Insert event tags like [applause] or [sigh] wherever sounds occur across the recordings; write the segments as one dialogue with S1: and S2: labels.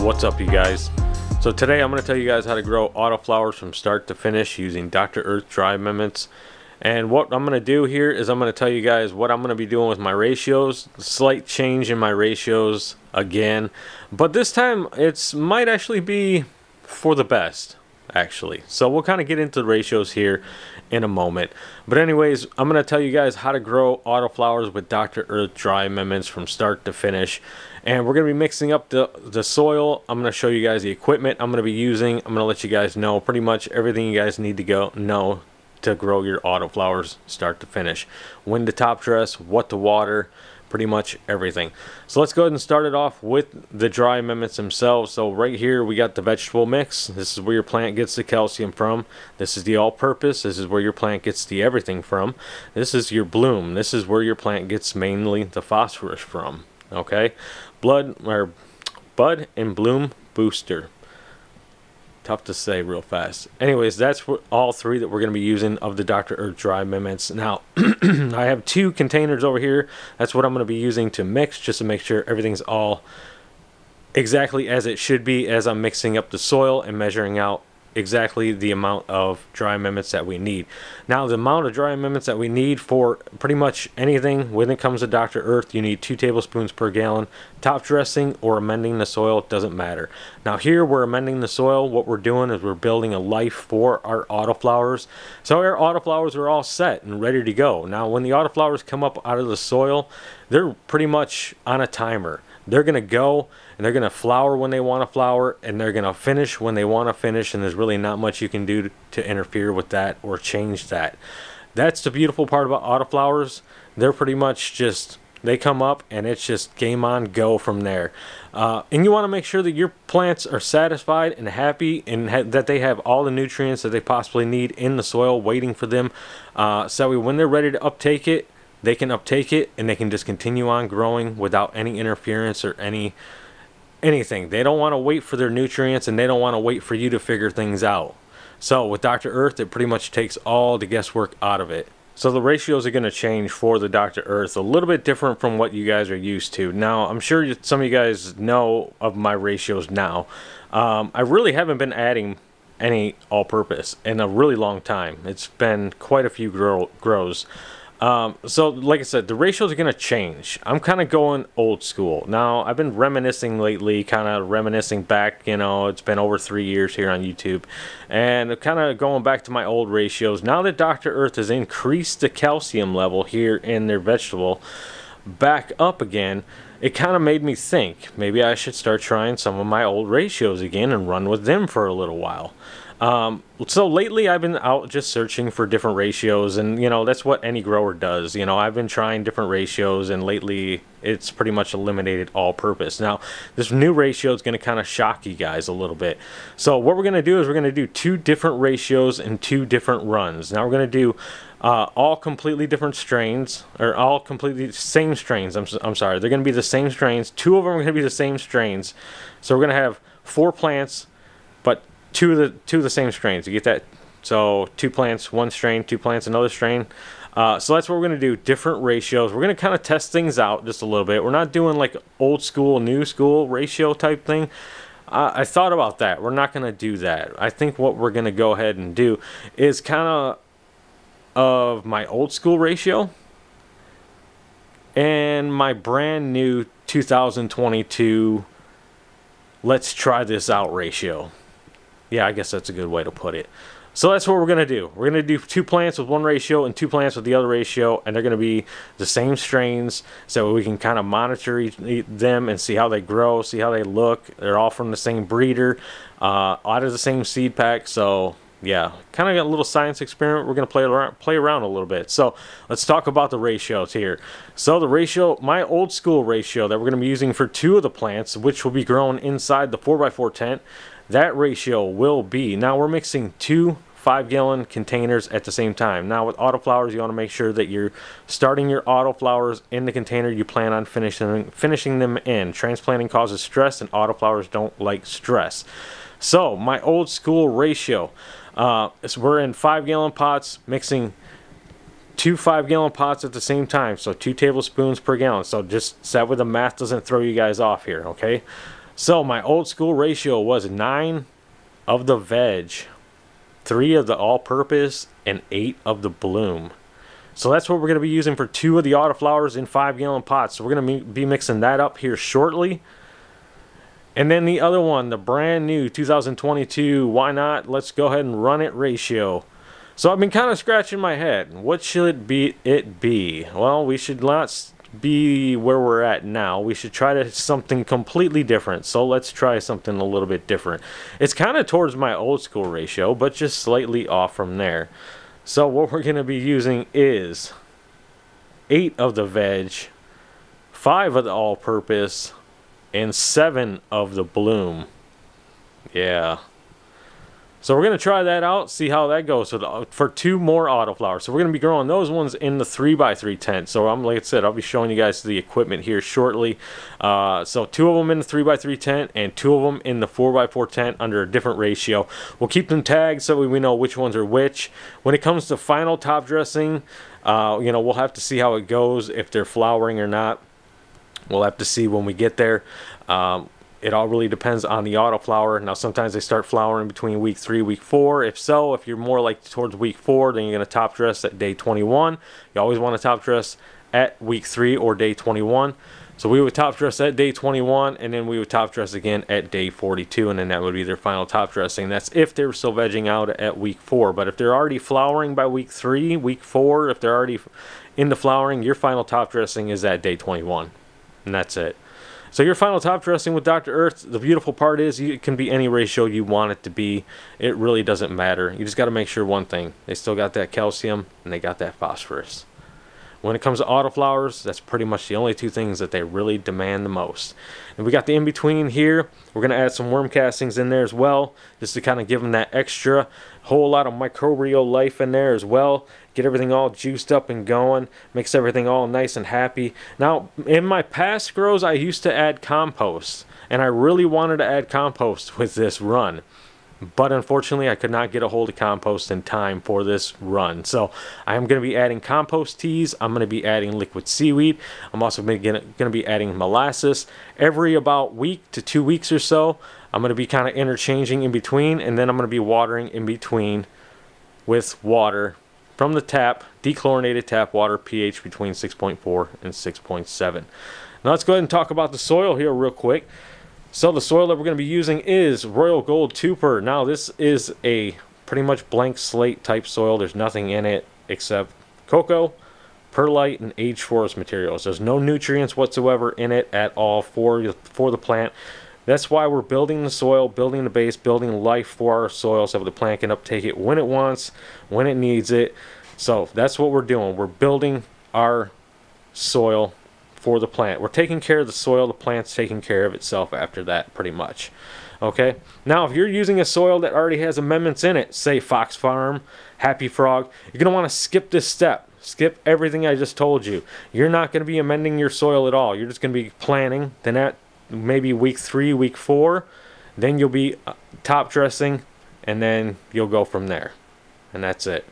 S1: What's up you guys? So today I'm going to tell you guys how to grow autoflowers from start to finish using Dr. Earth dry amendments. And what I'm going to do here is I'm going to tell you guys what I'm going to be doing with my ratios. Slight change in my ratios again. But this time it's might actually be for the best actually. So we'll kind of get into the ratios here in a moment. But anyways, I'm going to tell you guys how to grow autoflowers with Dr. Earth dry amendments from start to finish. And we're going to be mixing up the, the soil. I'm going to show you guys the equipment I'm going to be using. I'm going to let you guys know pretty much everything you guys need to go know to grow your autoflowers start to finish. When to top dress, what to water, pretty much everything. So let's go ahead and start it off with the dry amendments themselves. So right here we got the vegetable mix. This is where your plant gets the calcium from. This is the all-purpose. This is where your plant gets the everything from. This is your bloom. This is where your plant gets mainly the phosphorus from. Okay, blood or bud and bloom booster tough to say real fast. Anyways, that's all three that we're going to be using of the Dr. Earth dry amendments. Now, [clears throat] I have two containers over here. That's what I'm going to be using to mix just to make sure everything's all exactly as it should be as I'm mixing up the soil and measuring out exactly the amount of dry amendments that we need. Now the amount of dry amendments that we need for pretty much anything when it comes to Dr. Earth, you need two tablespoons per gallon. Top dressing or amending the soil doesn't matter. Now here we're amending the soil. What we're doing is we're building a life for our autoflowers. So our autoflowers are all set and ready to go. Now when the autoflowers come up out of the soil, they're pretty much on a timer. They're going to go and they're going to flower when they want to flower and they're going to finish when they want to finish and there's really not much you can do to, interfere with that or change that. That's the beautiful part about autoflowers. They're pretty much just they come up and it's just game on go from there uh, and you want to make sure that your plants are satisfied and happy and ha that they have all the nutrients that they possibly need in the soil waiting for them uh, so when they're ready to uptake it they can uptake it and they can just continue on growing without any interference or any anything. They don't want to wait for their nutrients and they don't want to wait for you to figure things out. So with Dr. Earth, it pretty much takes all the guesswork out of it. So the ratios are going to change for the Dr. Earth a little bit different from what you guys are used to. Now, I'm sure some of you guys know of my ratios now. Um, I really haven't been adding any all-purpose in a really long time. It's been quite a few grow grows. Um, so, like I said, the ratios are going to change. I'm kind of going old school. Now, I've been reminiscing lately, kind of reminiscing back, you know, it's been over three years here on YouTube, and kind of going back to my old ratios. Now that Dr. Earth has increased the calcium level here in their vegetable back up again, it kind of made me think maybe I should start trying some of my old ratios again and run with them for a little while. Um, so lately I've been out just searching for different ratios and you know that's what any grower does you know I've been trying different ratios and lately it's pretty much eliminated all purpose. Now this new ratio is going to kind of shock you guys a little bit. So what we're going to do is we're going to do two different ratios and two different runs. Now we're going to do uh, all completely different strains or all completely same strains I'm, I'm sorry they're going to be the same strains two of them are going to be the same strains. So we're going to have four plants but two of the two of the same strains. You get that? So two plants, one strain, two plants, another strain. Uh, so that's what we're going to do, different ratios. We're going to kind of test things out just a little bit. We're not doing like old school, new school ratio type thing. I thought about that. We're not going to do that. I think what we're going to go ahead and do is kind of of my old school ratio and my brand new 2022 let's try this out ratio. Yeah, I guess that's a good way to put it. So that's what we're going to do. We're going to do two plants with one ratio and two plants with the other ratio, and they're going to be the same strains so we can kind of monitor each, them and see how they grow, see how they look. They're all from the same breeder, uh, out of the same seed pack, so yeah, kind of a little science experiment. We're going to play around, play around a little bit. So let's talk about the ratios here. So the ratio, my old school ratio that we're going to be using for two of the plants, which will be grown inside the 4x4 tent, that ratio will be, now we're mixing two five gallon containers at the same time. Now with autoflowers, you want to make sure that you're starting your autoflowers in the container you plan on finishing, finishing them in. Transplanting causes stress and autoflowers don't like stress. So my old school ratio, uh, so we're in five gallon pots mixing two five gallon pots at the same time. So two tablespoons per gallon. So just that way the math doesn't throw you guys off here, okay? So my old school ratio was 9 of the veg, 3 of the all-purpose, and 8 of the bloom. So that's what we're going to be using for two of the autoflowers in 5 gallon pots. So we're going to be mixing that up here shortly. And then the other one, the brand new 2022, why not? Let's go ahead and run it ratio. So I've been kind of scratching my head. What should it be? It be? Well, we should not be where we're at now. We should try to something completely different. So let's try something a little bit different. It's kind of towards my old school ratio, but just slightly off from there. So what we're going to be using is 8 of the veg, 5 of the all-purpose, and 7 of the bloom. Yeah. So we're going to try that out, see how that goes. The, for two more autoflowers. So we're going to be growing those ones in the 3x3 tent. So I'm like I said, I'll be showing you guys the equipment here shortly. Uh, so two of them in the 3x3 tent and two of them in the 4x4 tent under a different ratio. We'll keep them tagged so we know which ones are which. When it comes to final top dressing, uh, you know, we'll have to see how it goes, if they're flowering or not. We'll have to see when we get there. Um, it all really depends on the auto flower. Now, sometimes they start flowering between week three, week four. If so, if you're more like towards week four, then you're going to top dress at day 21. You always want to top dress at week three or day 21. So we would top dress at day 21, and then we would top dress again at day 42, and then that would be their final top dressing. That's if they're still vegging out at week four. But if they're already flowering by week three, week four, if they're already in the flowering, your final top dressing is at day 21, and that's it. So your final top dressing with Dr. Earth, the beautiful part is it can be any ratio you want it to be. It really doesn't matter. You just got to make sure one thing. They still got that calcium and they got that phosphorus. When it comes to autoflowers, that's pretty much the only two things that they really demand the most. And we got the in-between here. We're going to add some worm castings in there as well, just to kind of give them that extra whole lot of microbial life in there as well. Get everything all juiced up and going. Makes everything all nice and happy. Now, in my past grows, I used to add compost. And I really wanted to add compost with this run but unfortunately I could not get a hold of compost in time for this run. So I'm going to be adding compost teas. I'm going to be adding liquid seaweed. I'm also going to be adding molasses every about week to two weeks or so. I'm going to be kind of interchanging in between and then I'm going to be watering in between with water from the tap, dechlorinated tap water, pH between 6.4 and 6.7. Now let's go ahead and talk about the soil here real quick. So the soil that we're going to be using is Royal Gold 2 Now this is a pretty much blank slate type soil. There's nothing in it except cocoa, perlite, and aged forest materials. There's no nutrients whatsoever in it at all for, for the plant. That's why we're building the soil, building the base, building life for our soil so the plant can uptake it when it wants, when it needs it. So that's what we're doing. We're building our soil for the plant. We're taking care of the soil, the plant's taking care of itself after that pretty much. Okay, now if you're using a soil that already has amendments in it, say Fox Farm, Happy Frog, you're going to want to skip this step. Skip everything I just told you. You're not going to be amending your soil at all. You're just going to be planting. Then at maybe week three, week four, then you'll be uh, top dressing, and then you'll go from there. And that's it.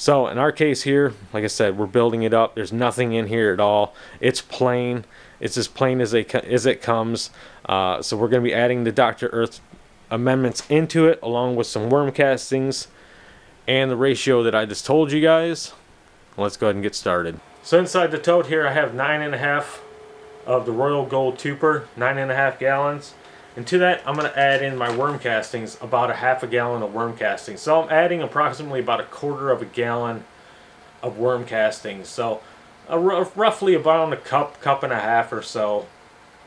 S1: So in our case here, like I said, we're building it up. There's nothing in here at all. It's plain. It's as plain as, they, as it comes. Uh, so we're going to be adding the Dr. Earth amendments into it along with some worm castings and the ratio that I just told you guys. Let's go ahead and get started. So inside the tote here I have nine and a half of the Royal Gold Tupur, nine and a half gallons. And to that, I'm going to add in my worm castings, about a half a gallon of worm castings. So I'm adding approximately about a quarter of a gallon of worm castings. So roughly about a cup, cup and a half or so,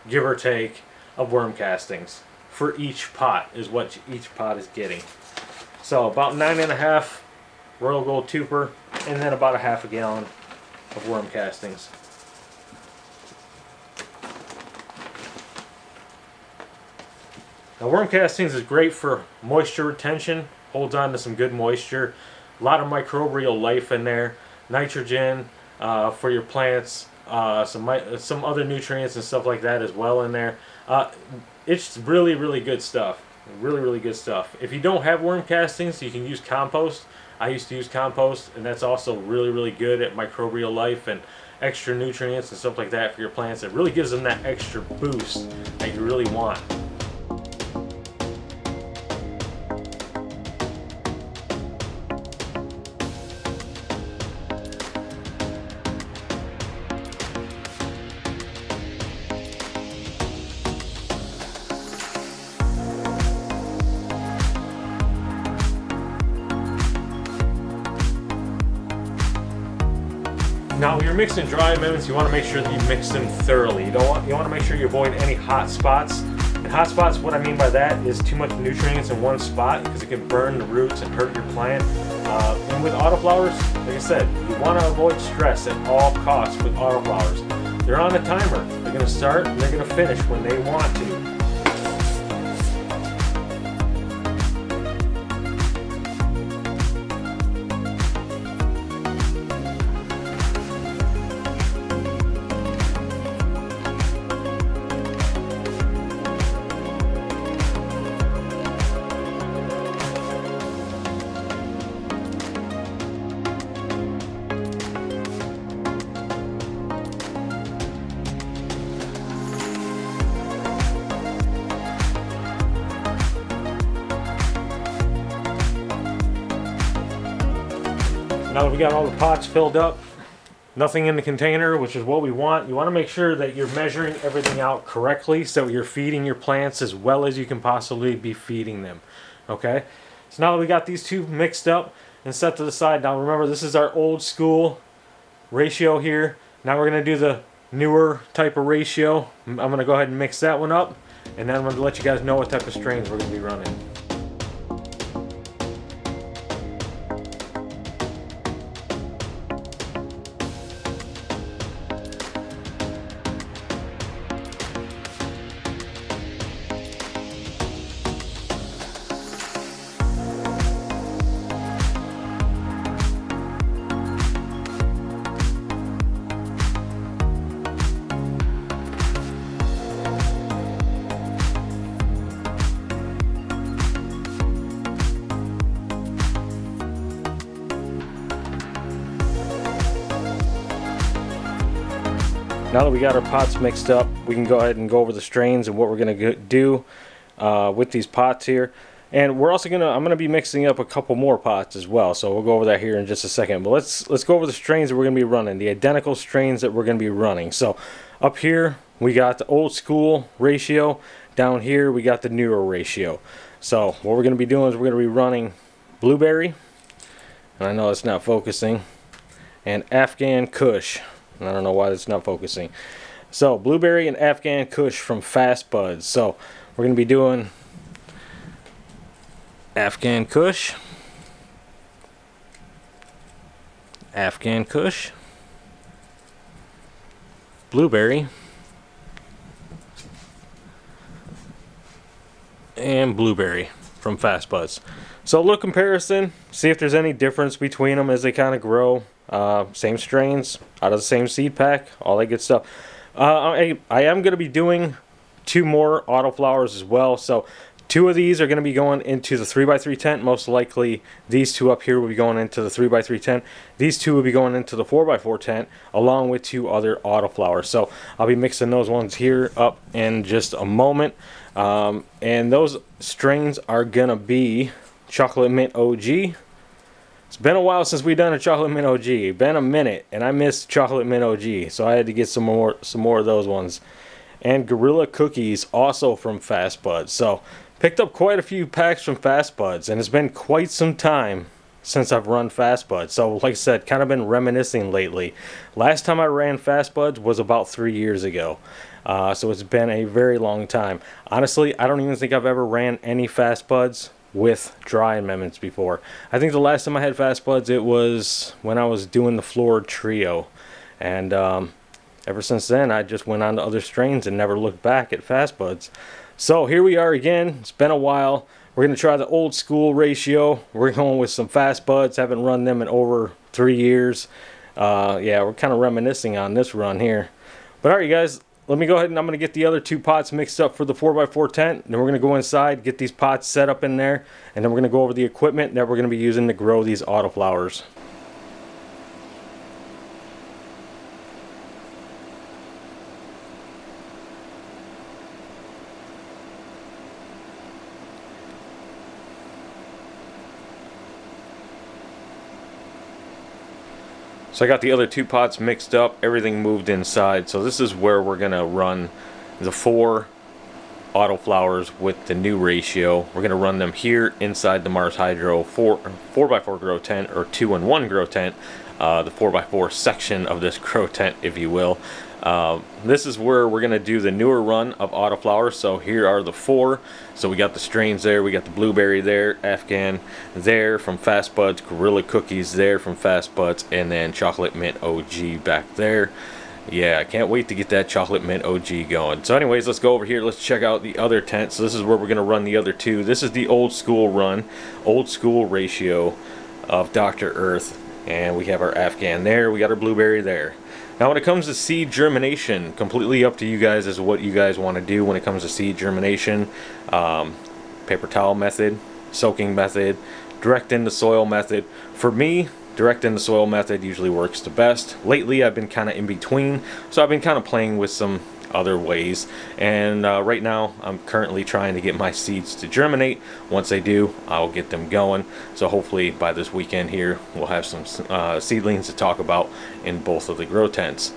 S1: give or take, of worm castings for each pot is what each pot is getting. So about nine and a half Royal Gold Tupur, and then about a half a gallon of worm castings. Now worm castings is great for moisture retention, holds on to some good moisture, a lot of microbial life in there, nitrogen uh, for your plants, uh, some some other nutrients and stuff like that as well in there. Uh, it's really really good stuff, really really good stuff. If you don't have worm castings, you can use compost. I used to use compost, and that's also really really good at microbial life and extra nutrients and stuff like that for your plants. It really gives them that extra boost that you really want. When mixing dry amendments, you want to make sure that you mix them thoroughly. You don't want you want to make sure you avoid any hot spots. And hot spots, what I mean by that is too much nutrients in one spot because it can burn the roots and hurt your plant. Uh, and with autoflowers, like I said, you want to avoid stress at all costs with autoflowers. They're on a timer. They're going to start and they're going to finish when they want to. Now that we got all the pots filled up, nothing in the container, which is what we want. You want to make sure that you're measuring everything out correctly so you're feeding your plants as well as you can possibly be feeding them. Okay? So now that we got these two mixed up and set to the side, now remember this is our old school ratio here. Now we're going to do the newer type of ratio. I'm going to go ahead and mix that one up and then I'm going to let you guys know what type of strains we're going to be running. We got our pots mixed up, we can go ahead and go over the strains and what we're going to do uh, with these pots here. And we're also gonna, I'm gonna be mixing up a couple more pots as well. So we'll go over that here in just a second. But let's let's go over the strains that we're gonna be running, the identical strains that we're gonna be running. So up here we got the old school ratio. Down here we got the newer ratio. So what we're gonna be doing is we're gonna be running blueberry, and I know it's not focusing, and Afghan Kush. I don't know why it's not focusing. So blueberry and Afghan Kush from Fast Buds. So we're gonna be doing Afghan Kush, Afghan Kush, blueberry, and blueberry from Fast Buds. So look comparison, see if there's any difference between them as they kind of grow. Uh, same strains, out of the same seed pack, all that good stuff. Uh, I, I am going to be doing two more autoflowers as well. So two of these are going to be going into the 3x3 tent. Most likely these two up here will be going into the 3x3 tent. These two will be going into the 4x4 tent along with two other autoflowers. So I'll be mixing those ones here up in just a moment. Um, and those strains are going to be Chocolate Mint OG, it's been a while since we've done a chocolate mint OG. Been a minute, and I missed chocolate mint OG, so I had to get some more some more of those ones. And Gorilla Cookies, also from Fast Buds. So picked up quite a few packs from Fast Buds, and it's been quite some time since I've run Fast Buds. So like I said, kind of been reminiscing lately. Last time I ran Fast Buds was about three years ago. Uh, so it's been a very long time. Honestly, I don't even think I've ever ran any Fast Buds with dry amendments before. I think the last time I had fast buds it was when I was doing the Flora trio and um, ever since then I just went on to other strains and never looked back at fast buds. So here we are again. It's been a while. We're going to try the old school ratio. We're going with some fast buds. Haven't run them in over three years. Uh, yeah, we're kind of reminiscing on this run here. But alright you guys, let me go ahead and I'm going to get the other two pots mixed up for the 4x4 tent. Then we're going to go inside, get these pots set up in there, and then we're going to go over the equipment that we're going to be using to grow these autoflowers. So I got the other two pots mixed up, everything moved inside. So this is where we're gonna run the four autoflowers with the new ratio. We're gonna run them here inside the Mars Hydro 4, 4x4 grow tent or 2 in 1 grow tent, uh, the 4x4 section of this [laughs] grow tent if you will. Uh, this is where we're going to do the newer run of autoflowers. So here are the four. So we got the strains there, we got the blueberry there, Afghan there from Fast Buds, Gorilla Cookies there from Fast Buds, and then Chocolate Mint OG back there. Yeah, I can't wait to get that Chocolate Mint OG going. So anyways, let's go over here. Let's check out the other tent. So this is where we're going to run the other two. This is the old school run, old school ratio of Dr. Earth. And we have our Afghan there, we got our blueberry there. Now when it comes to seed germination, completely up to you guys is what you guys want to do when it comes to seed germination. Um, paper towel method, soaking method, direct into soil method. For me, direct into soil method usually works the best. Lately I've been kind of in between, so I've been kind of playing with some other ways. And uh, right now, I'm currently trying to get my seeds to germinate. Once they do, I'll get them going. So hopefully by this weekend here, we'll have some uh, seedlings to talk about in both of the grow tents.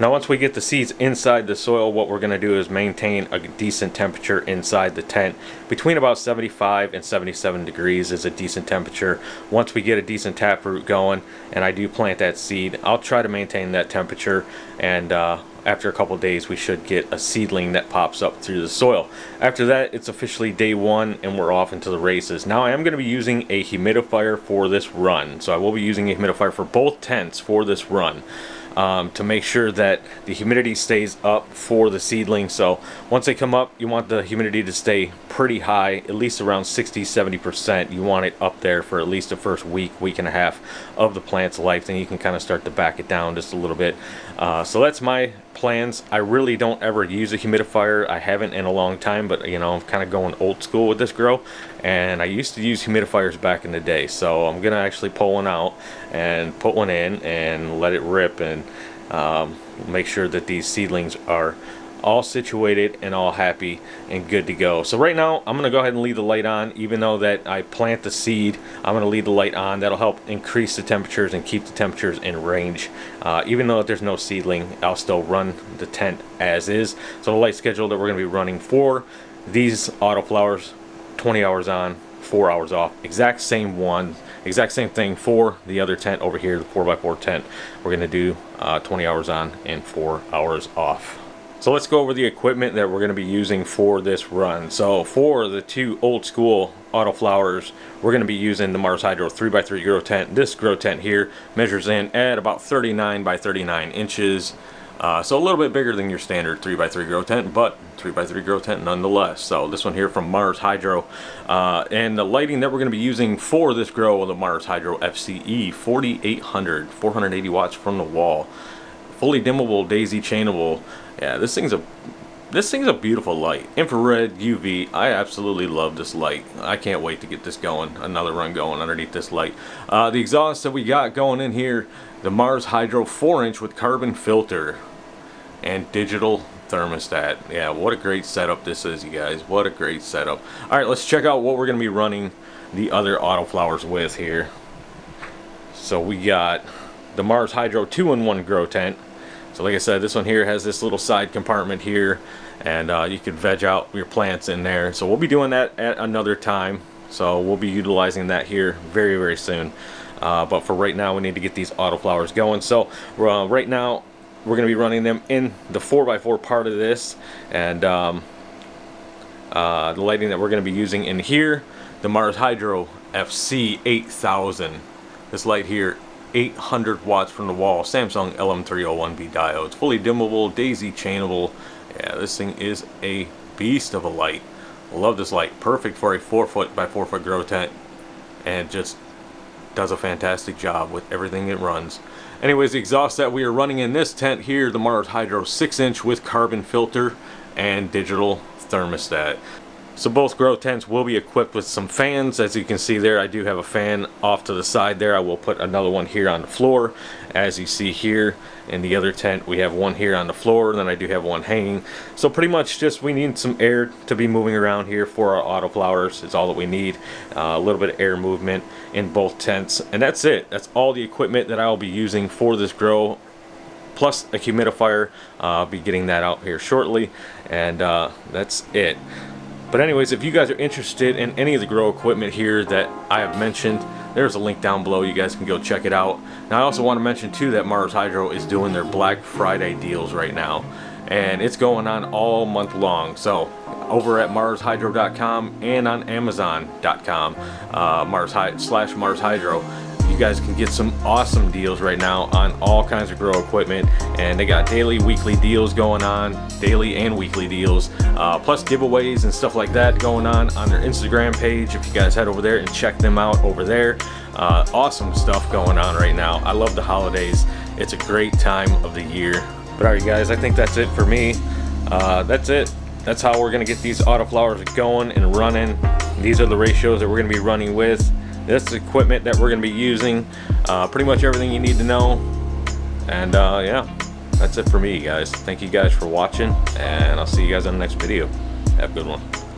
S1: Now once we get the seeds inside the soil, what we're going to do is maintain a decent temperature inside the tent. Between about 75 and 77 degrees is a decent temperature. Once we get a decent taproot going, and I do plant that seed, I'll try to maintain that temperature and uh, after a couple days we should get a seedling that pops up through the soil. After that it's officially day one and we're off into the races. Now I am going to be using a humidifier for this run. So I will be using a humidifier for both tents for this run um, to make sure that the humidity stays up for the seedling. So once they come up, you want the humidity to stay pretty high, at least around 60-70%. You want it up there for at least the first week, week and a half of the plant's life. Then you can kind of start to back it down just a little bit. Uh, so that's my plans. I really don't ever use a humidifier. I haven't in a long time, but you know, I'm kind of going old school with this grow. And I used to use humidifiers back in the day. So I'm to actually pull one out and put one in and let it rip and um, make sure that these seedlings are all situated and all happy and good to go. So right now I'm going to go ahead and leave the light on even though that I plant the seed I'm going to leave the light on. That'll help increase the temperatures and keep the temperatures in range. Uh, even though there's no seedling I'll still run the tent as is. So the light schedule that we're going to be running for these autoflowers 20 hours on 4 hours off. Exact same one exact same thing for the other tent over here the 4x4 tent we're going to do uh, 20 hours on and 4 hours off so let's go over the equipment that we're going to be using for this run. So for the two old school autoflowers, we're going to be using the Mars Hydro 3x3 grow tent. This grow tent here measures in at about 39 by 39 inches. Uh, so a little bit bigger than your standard 3x3 grow tent, but 3x3 grow tent nonetheless. So this one here from Mars Hydro. Uh, and the lighting that we're going to be using for this grow, the Mars Hydro FCE 4800, 480 watts from the wall. Fully dimmable, daisy chainable, yeah, this thing's a this thing's a beautiful light. Infrared UV. I absolutely love this light. I can't wait to get this going. Another run going underneath this light. Uh, the exhaust that we got going in here, the Mars Hydro 4-inch with carbon filter and digital thermostat. Yeah, what a great setup this is, you guys. What a great setup. All right, let's check out what we're going to be running the other autoflowers with here. So we got the Mars Hydro 2-in-1 grow tent. So like I said, this one here has this little side compartment here and uh, you can veg out your plants in there. So we'll be doing that at another time. So we'll be utilizing that here very, very soon. Uh, but for right now, we need to get these autoflowers going. So uh, right now, we're going to be running them in the 4x4 part of this. And um, uh, the lighting that we're going to be using in here, the Mars Hydro FC 8000. This light here 800 watts from the wall. Samsung LM301B diodes fully dimmable daisy chainable. Yeah this thing is a beast of a light. Love this light. Perfect for a 4 foot by 4 foot grow tent. And just does a fantastic job with everything it runs. Anyways the exhaust that we are running in this tent here the Mars Hydro 6 inch with carbon filter and digital thermostat So both grow tents will be equipped with some fans. As you can see there, I do have a fan off to the side there. I will put another one here on the floor. As you see here in the other tent, we have one here on the floor, and then I do have one hanging. So pretty much just we need some air to be moving around here for our autoflowers is all that we need. Uh, a little bit of air movement in both tents. And that's it. That's all the equipment that I'll be using for this grow plus a humidifier. Uh, I'll be getting that out here shortly. And uh, that's it. But anyways, if you guys are interested in any of the grow equipment here that I have mentioned, there's a link down below. You guys can go check it out. Now, I also want to mention too that Mars Hydro is doing their Black Friday deals right now. And it's going on all month long. So over at marshydro.com and on amazon.com uh, Mars slash Mars Hydro guys can get some awesome deals right now on all kinds of grow equipment and they got daily weekly deals going on daily and weekly deals uh, plus giveaways and stuff like that going on on their instagram page. If you guys head over there and check them out over there uh, awesome stuff going on right now. I love the holidays. It's a great time of the year. But all right you guys i think that's it for me. Uh, that's it. That's how we're gonna get these autoflowers going and running. These are the ratios that we're gonna be running with this equipment that we're going to be using. Uh, pretty much everything you need to know. And uh, yeah, that's it for me, guys. Thank you guys for watching, and I'll see you guys on the next video. Have a good one.